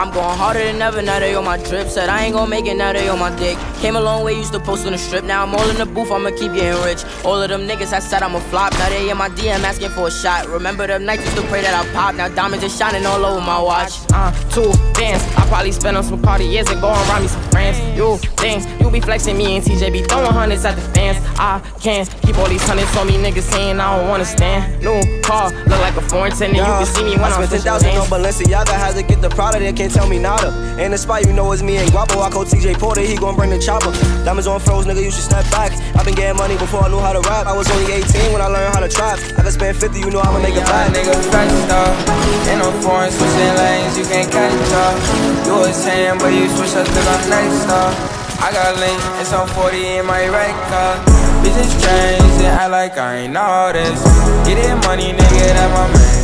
I'm going harder than ever, now they on my drip. Said I ain't gonna make it, now they on my dick. Came a long way, used to post on the strip. Now I'm all in the booth, I'ma keep getting rich. All of them niggas I said I'ma flop. Now they in my DM asking for a shot. Remember them nights used to pray that I pop. Now diamonds is shining all over my watch. Uh, two bands. I probably spent on some Cartiers and go and rob me some friends. You things, you be flexing me and TJ be throwing hundreds at the fans. I can't keep all these hundreds on me, niggas saying I don't wanna stand. New car, look like a foreign tenant. You can see me when I I'm spent 10,000 on Balenciaga, had to get the product, they can't tell me nada. In the spot, you know it's me and Guapo. I call TJ Porter, he gon' bring the chopper. Diamonds on froze, nigga, you should step back. i been getting money before I knew how to rap. I was only 18 when I learned how to trap. I could spend 50, you know I'ma make it back. nigga fetched up. In no foreign, switching lanes, you can't catch up. You was saying, but you switch up to the next stuff. I got link, it's on 40 in my right uh. car. Bitches change and act like I ain't know this. Get it money, nigga, that my